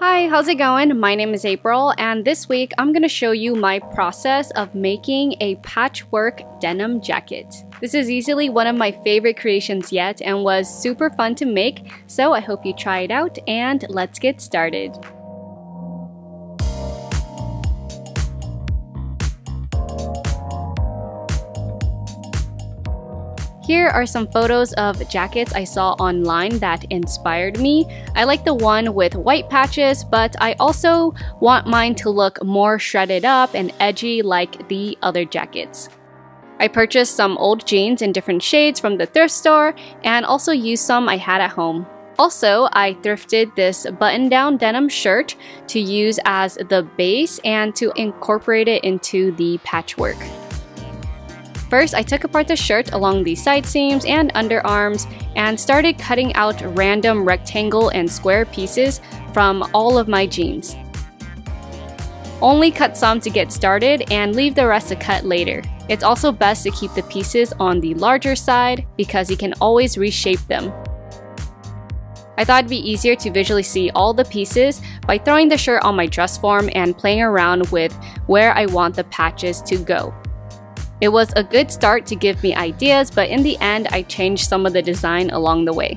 Hi, how's it going? My name is April and this week I'm going to show you my process of making a patchwork denim jacket. This is easily one of my favorite creations yet and was super fun to make, so I hope you try it out and let's get started. Here are some photos of jackets I saw online that inspired me. I like the one with white patches, but I also want mine to look more shredded up and edgy like the other jackets. I purchased some old jeans in different shades from the thrift store and also used some I had at home. Also, I thrifted this button-down denim shirt to use as the base and to incorporate it into the patchwork. First, I took apart the shirt along the side seams and underarms and started cutting out random rectangle and square pieces from all of my jeans. Only cut some to get started and leave the rest to cut later. It's also best to keep the pieces on the larger side because you can always reshape them. I thought it'd be easier to visually see all the pieces by throwing the shirt on my dress form and playing around with where I want the patches to go. It was a good start to give me ideas, but in the end, I changed some of the design along the way.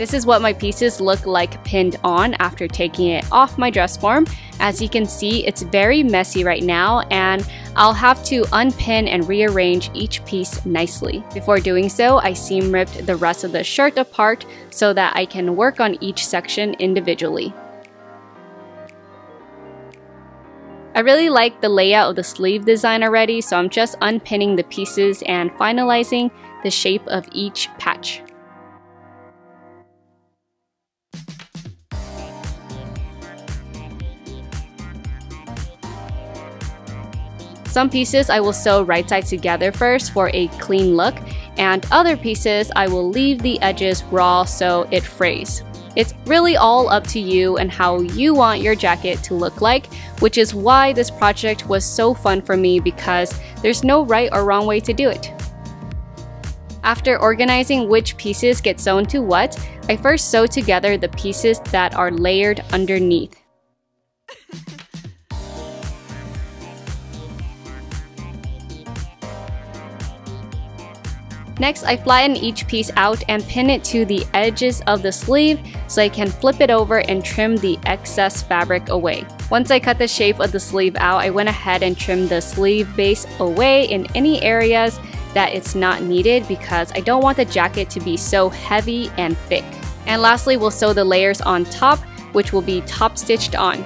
This is what my pieces look like pinned on after taking it off my dress form. As you can see, it's very messy right now and I'll have to unpin and rearrange each piece nicely. Before doing so, I seam ripped the rest of the shirt apart so that I can work on each section individually. I really like the layout of the sleeve design already, so I'm just unpinning the pieces and finalizing the shape of each patch. Some pieces I will sew right side together first for a clean look, and other pieces I will leave the edges raw so it frays. It's really all up to you and how you want your jacket to look like, which is why this project was so fun for me because there's no right or wrong way to do it. After organizing which pieces get sewn to what, I first sew together the pieces that are layered underneath. Next, I flatten each piece out and pin it to the edges of the sleeve so I can flip it over and trim the excess fabric away. Once I cut the shape of the sleeve out, I went ahead and trimmed the sleeve base away in any areas that it's not needed because I don't want the jacket to be so heavy and thick. And lastly, we'll sew the layers on top, which will be top stitched on.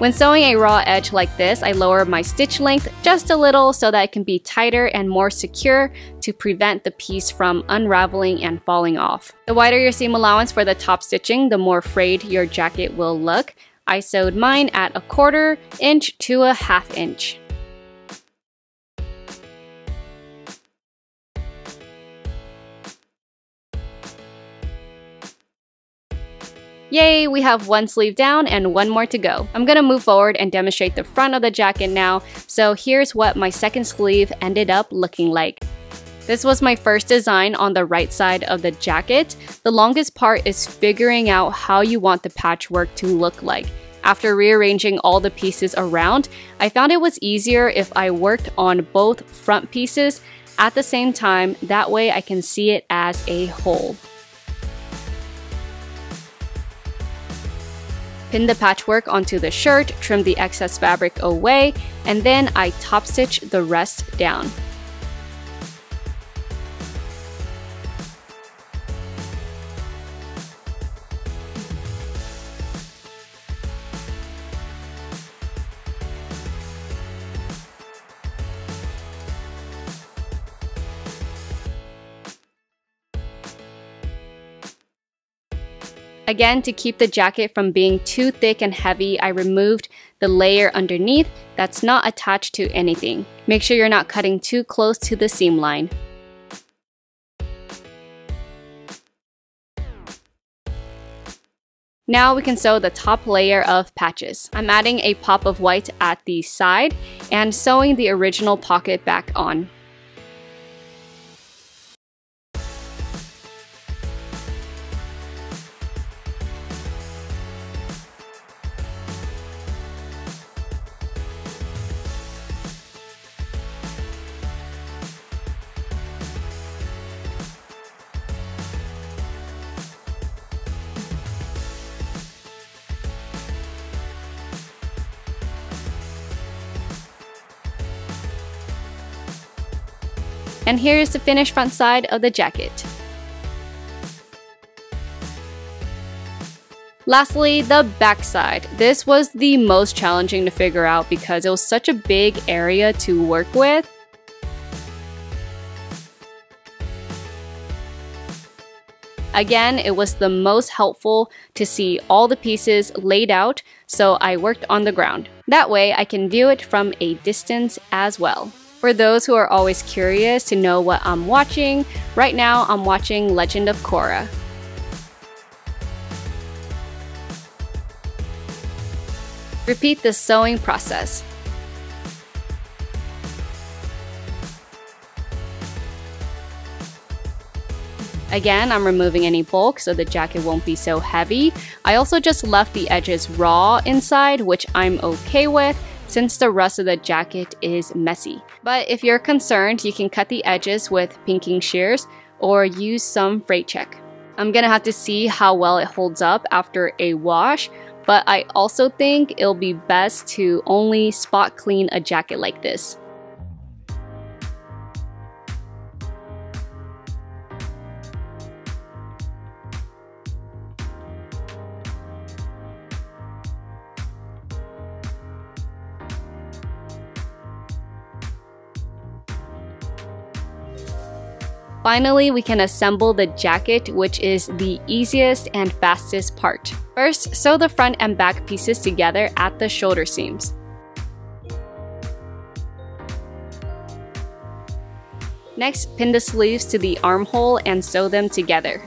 When sewing a raw edge like this, I lower my stitch length just a little so that it can be tighter and more secure to prevent the piece from unraveling and falling off. The wider your seam allowance for the top stitching, the more frayed your jacket will look. I sewed mine at a quarter inch to a half inch. Yay, we have one sleeve down and one more to go. I'm gonna move forward and demonstrate the front of the jacket now, so here's what my second sleeve ended up looking like. This was my first design on the right side of the jacket. The longest part is figuring out how you want the patchwork to look like. After rearranging all the pieces around, I found it was easier if I worked on both front pieces at the same time, that way I can see it as a whole. Pin the patchwork onto the shirt, trim the excess fabric away, and then I top stitch the rest down. Again, to keep the jacket from being too thick and heavy, I removed the layer underneath that's not attached to anything. Make sure you're not cutting too close to the seam line. Now we can sew the top layer of patches. I'm adding a pop of white at the side and sewing the original pocket back on. And here is the finished front side of the jacket. Lastly, the backside. This was the most challenging to figure out because it was such a big area to work with. Again, it was the most helpful to see all the pieces laid out, so I worked on the ground. That way, I can view it from a distance as well. For those who are always curious to know what I'm watching, right now I'm watching Legend of Korra. Repeat the sewing process. Again, I'm removing any bulk so the jacket won't be so heavy. I also just left the edges raw inside, which I'm okay with since the rest of the jacket is messy. But if you're concerned, you can cut the edges with pinking shears or use some Fray Check. I'm gonna have to see how well it holds up after a wash, but I also think it'll be best to only spot clean a jacket like this. Finally, we can assemble the jacket, which is the easiest and fastest part. First, sew the front and back pieces together at the shoulder seams. Next, pin the sleeves to the armhole and sew them together.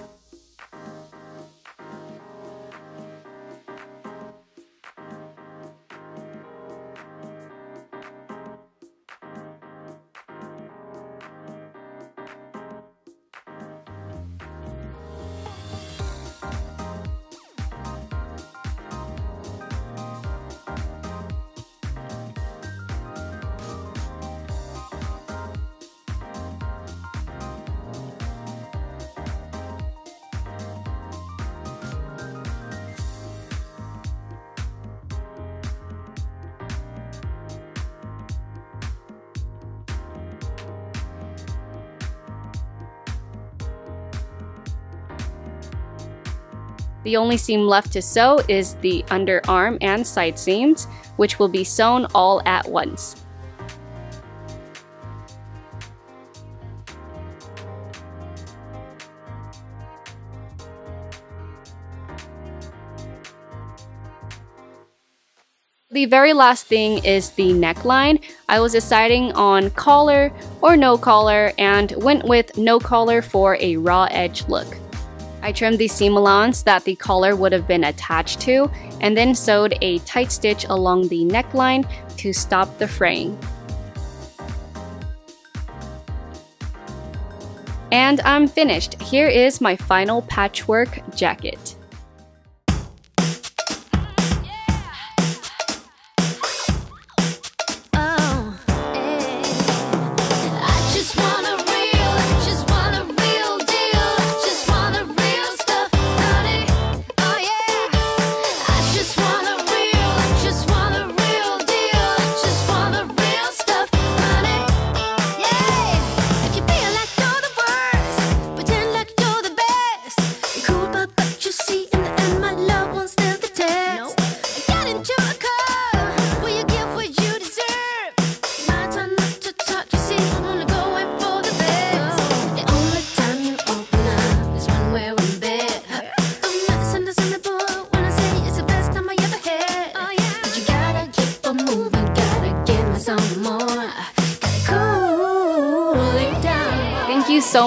The only seam left to sew is the underarm and side seams, which will be sewn all at once. The very last thing is the neckline. I was deciding on collar or no collar and went with no collar for a raw edge look. I trimmed the seam allowance that the collar would have been attached to and then sewed a tight stitch along the neckline to stop the fraying. And I'm finished. Here is my final patchwork jacket.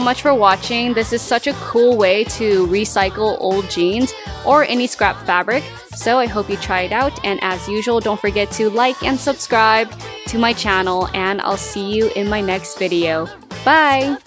Much for watching. This is such a cool way to recycle old jeans or any scrap fabric. So I hope you try it out. And as usual, don't forget to like and subscribe to my channel. And I'll see you in my next video. Bye!